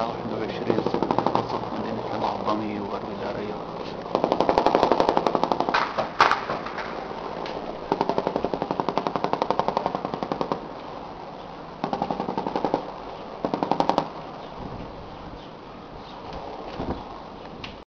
now into the